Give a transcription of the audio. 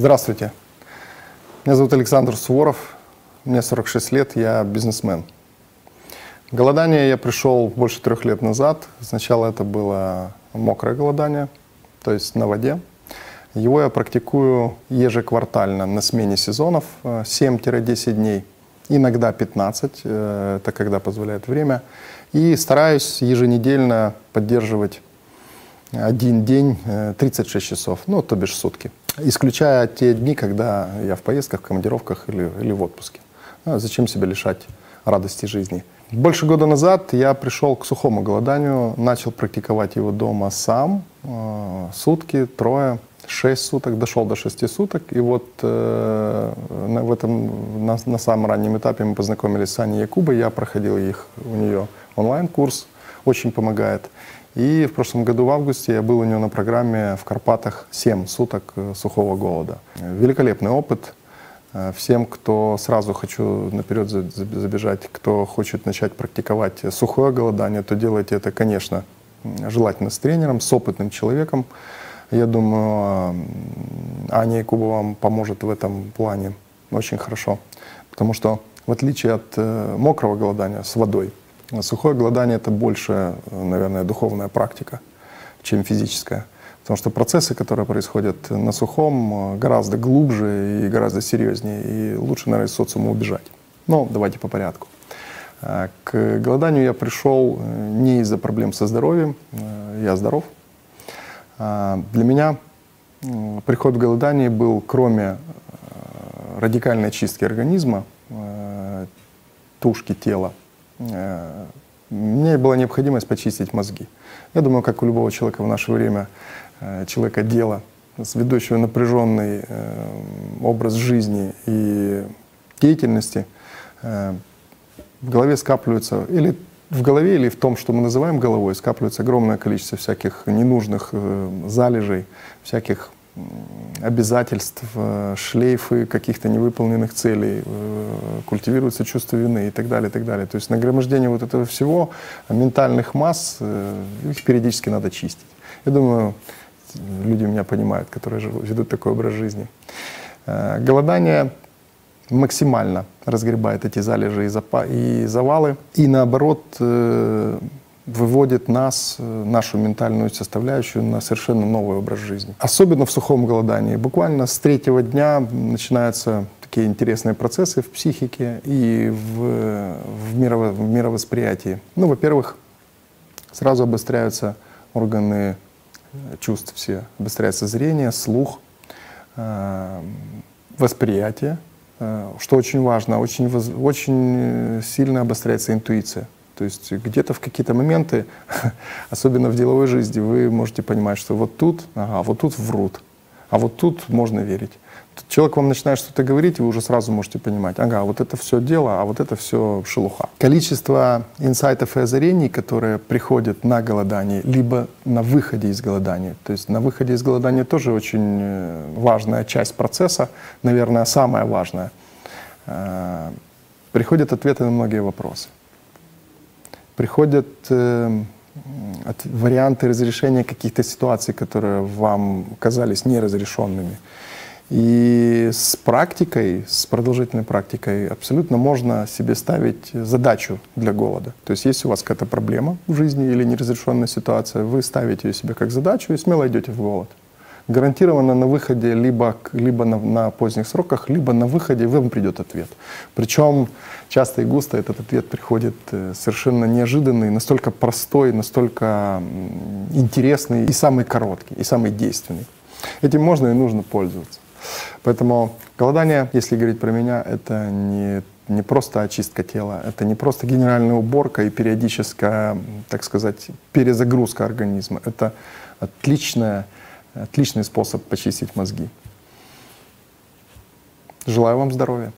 Здравствуйте. Меня зовут Александр Суворов. Мне 46 лет, я бизнесмен. Голодание я пришел больше трех лет назад. Сначала это было мокрое голодание, то есть на воде. Его я практикую ежеквартально на смене сезонов 7-10 дней, иногда 15, э, это когда позволяет время. И стараюсь еженедельно поддерживать один день 36 э, часов, ну, то бишь сутки. Исключая те дни, когда я в поездках, в командировках или, или в отпуске. А зачем себя лишать радости жизни? Больше года назад я пришел к сухому голоданию, начал практиковать его дома сам, э, сутки, трое, шесть суток, дошел до шести суток. И вот э, на, в этом, на, на самом раннем этапе мы познакомились с Аней Якубой, я проходил их, у нее онлайн-курс, очень помогает. И в прошлом году в августе я был у нее на программе в Карпатах 7 суток э, сухого голода. Великолепный опыт, Э, всем, кто сразу хочу наперед забежать, кто хочет начать практиковать сухое голодание, то делайте это, конечно, желательно с тренером, с опытным человеком. Я думаю, Аня Якуба вам поможет в этом плане очень хорошо. Потому что в отличие от э, мокрого голодания с водой, сухое голодание это больше, наверное, духовная практика, чем физическая. Потому что процессы, которые происходят на сухом, гораздо глубже и гораздо серьезнее. И лучше, наверное, из социума убежать. Но давайте по порядку. Э, к голоданию я пришел э, не из-за проблем со здоровьем. Э, я здоров. Для меня приход в голодание был, кроме радикальной чистки организма, тушки тела, мне была необходимость почистить мозги. Я думаю, как у любого человека в наше время, Э, человека дела, ведущего напряженный э, образ жизни и деятельности, э, в голове скапливаются, или в голове, или в том, что мы называем головой, скапливается огромное количество всяких ненужных залежей, всяких обязательств, шлейфы каких-то невыполненных целей, культивируется чувство вины и так далее, и так далее. То есть нагромождение вот этого всего, ментальных масс, их периодически надо чистить. Я думаю, люди меня понимают, которые ведут такой образ жизни. Э, голодание максимально разгребает эти залежи и завалы, и наоборот э, выводит нас, э, нашу ментальную составляющую, на совершенно новый образ жизни. Особенно в сухом голодании. Буквально с третьего дня начинаются такие интересные процессы в психике и в, в, мирово, в мировосприятии. Ну, во-первых, сразу обостряются органы чувств все. Обостряется зрение, слух, э, восприятие, э, что очень важно, очень, очень сильно обостряется интуиция. То есть где-то в какие-то моменты, особенно в деловой жизни, вы можете понимать, что вот тут, ага, вот тут врут, а вот тут можно верить человек вам начинает что-то говорить, и вы уже сразу можете понимать, ага, вот это все дело, а вот это все шелуха. Количество инсайтов и озарений, которые приходят на голодание, либо на выходе из голодания. То есть на выходе из голодания тоже очень э, важная часть процесса, наверное, самая важная. Э, приходят ответы на многие вопросы. Приходят э, варианты разрешения каких-то ситуаций, которые вам казались неразрешенными. И с практикой, с продолжительной практикой абсолютно можно себе ставить задачу для голода. То есть если у вас какая-то проблема в жизни или неразрешенная ситуация, вы ставите ее себе как задачу и смело идете в голод. Гарантированно на выходе либо, либо на, на поздних сроках, либо на выходе вам придет ответ. Причем часто и густо этот ответ приходит э, совершенно неожиданный, настолько простой, настолько интересный и самый короткий, и самый действенный. Этим можно и нужно пользоваться. Поэтому голодание, если говорить про меня, это не, не просто очистка тела, это не просто генеральная уборка и периодическая, так сказать, перезагрузка организма. Это отличная, отличный способ почистить мозги. Желаю вам здоровья.